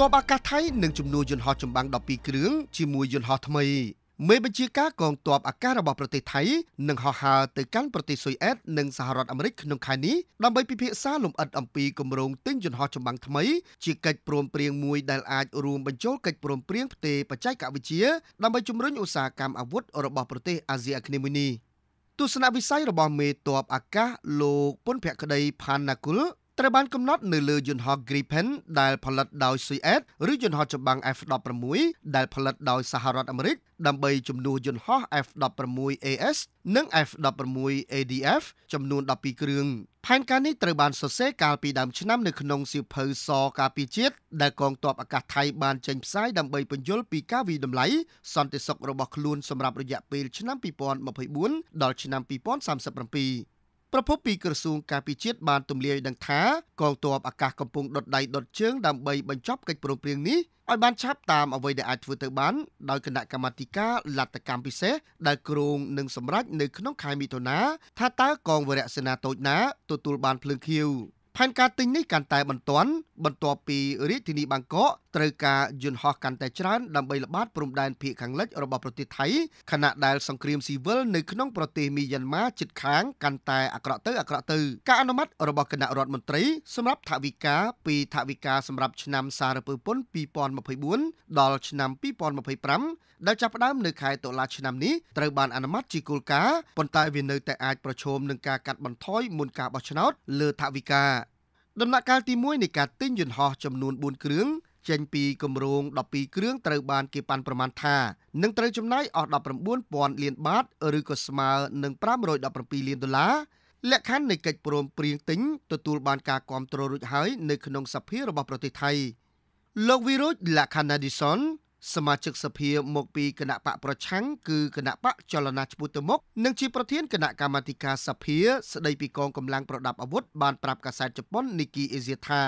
ទ័ពអាកាសថៃនឹងជំនួសយន្តហោះចម្បាំង12គ្រឿងជាមួយយន្តហោះថ្មីមេបញ្ជាការកងទ័ពអាកាសរបស់ប្រទេសថៃនឹងហោះហើរទៅកាន់ប្រទេសស៊ុយអែតនិងសហរដ្ឋអាមេរិកក្នុងខែនេះដើម្បីពិភាក្សាលម្អិតអំពីគម្រោងទិញយន្តហោះចម្បាំងថ្មីជាកិច្ចព្រមព្រៀងមួយដែលអាចរួមបញ្ចូលកិច្ចព្រមព្រៀងផ្ទេរបច្ចេកវិទ្យាដើម្បីជំរុញឧស្សាហកម្មអាវុធរបស់ប្រទេសអាស៊ីអាគ្នេយ៍មួយនេះទស្សនវិស័យរបស់មេតបអាកាសលោកពុនភក្តីផានណាគុល ត្រូវបានកំណត់នៅលើយន្តហោះ Gripen ដែលផលិតដោយ Suez ឬយន្តហោះចម្បាំង F-16 ដែលផលិតដោយសហរដ្ឋអាមេរិកដើម្បីជំនួសយន្តហោះ F-16AS និង F-16ADF ចំនួន12គ្រឿងផែនការនេះត្រូវបានសរសេរកាលពីដើមឆ្នាំនៅក្នុងសៀវភៅសការពារជាតិដែលកងទ័ពអាកាសថៃបានចេញផ្សាយដើម្បីពន្យល់ពីការវិតម្លៃសន្តិសុខរបស់ខ្លួនសម្រាប់រយៈពេលឆ្នាំ2024ដល់ឆ្នាំ2037 ប្រពន្ធពីក្រសួងការពិជាតិបានទម្លាយដឹងថាកងទ័ពអាកាសកំពុងដុតដៃដុតជើងដើម្បីបញ្ចប់កិច្ចព្រមព្រៀងនេះឲ្យបានឆាប់តាមអ្វីដែលអាចធ្វើទៅបានដោយគណៈកម្មាធិការលទ្ធកម្មពិសេសដែលគ្រោងនឹងសម្រេចនៅក្នុងខែមិថុនាថាតើកងវរៈសេនាតូចណាទទួលបានភ្លើងខៀវផែនការទិញនេះកាន់តែបន្ទាន់បន្ទាប់ពីរាជធានីបាងកកត្រូវការយន្តហោះកាន់តែច្រើនដើម្បីល្បាតព្រំដែនភាគខាងលិចរបស់ប្រទេសថៃខណៈដែលសង្គ្រាមស៊ីវិលនៅក្នុងប្រទេសមីយ៉ាន់ម៉ាជិតខាងកាន់តែអាក្រក់ទៅអាក្រក់ទៅការអនុម័តរបស់គណៈរដ្ឋមន្ត្រីសម្រាប់ថវិកាពីថវិកាសម្រាប់ឆ្នាំសារពើពន្ធ2024ដល់ឆ្នាំ2025ដែលចាប់ផ្ដើមនៅខែតុលាឆ្នាំនេះត្រូវបានអនុម័តជាគោលការណ៍ប៉ុន្តែវានៅតែអាចប្រឈមនឹងការកាត់បន្ថយមុនការបោះឆ្នោតលើថវិកា ដំណាក់កាលទី1នៃការទិញយន្តហោះចំនួន4គ្រឿងចេញពីគម្រោង12គ្រឿងត្រូវបានគេប៉ាន់ប្រមាណថានឹងត្រូវចំណាយអស់19,000លានបាតឬក៏ស្មើនឹង517លានដុល្លារលក្ខខណ្ឌនៃកិច្ចព្រមព្រៀងទិញទទួលបានការគាំទ្ររួចហើយនៅក្នុងសភារបស់ប្រទេសថៃលោកវីរុចលាខាណាឌីសុន សមាជិកសភាមកពីគណៈបកប្រឆាំងគឺគណៈបកចលនាឈ្មោះទៅមុខនិងជាប្រធានគណៈកម្មាធិការសភាស្ដីពីកងកម្លាំងប្រដាប់អាវុធបានប្រាប់កាសែតជប៉ុន Nikkei Asia ថា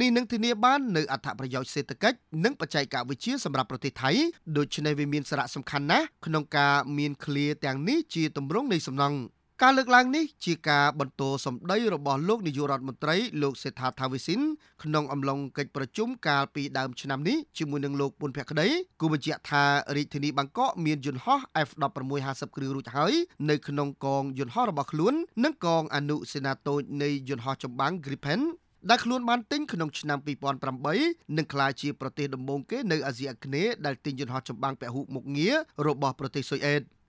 នេះនឹងធានាបាននៅអត្ថប្រយោជន៍សេដ្ឋកិច្ចនិងបច្ចេកវិទ្យាសម្រាប់ប្រទេសថៃដូច្នេះវាមានសារៈសំខាន់ណាស់ក្នុងការមានឃ្លាទាំងនេះជាទម្រង់នៃសំណង់ ការលើកឡើងនេះជាការបន្តសម្ដីរបស់លោកនាយករដ្ឋមន្ត្រីលោកសេដ្ឋាថាវិសិនក្នុងអំឡុងកិច្ចប្រជុំកាលពីដើមឆ្នាំនេះជាមួយនឹងលោកពុនភក្តីគូបញ្ជាក់ថារាជធានីបាងកកមានយន្តហោះ F1650 គ្រឿងរួចហើយនៅក្នុងកងយន្តហោះរបស់ខ្លួននិងកងអនុសេនាតូចនៃយន្តហោះចម្បាំង Gripen ដែលខ្លួនបានទិញក្នុងឆ្នាំ2008និងក្លាយជាប្រទេសដំបូងគេនៅអាស៊ីអាគ្នេយ៍ដែលទិញយន្តហោះចម្បាំងពហុមុខងាររបស់ប្រទេសស៊ុយអែត។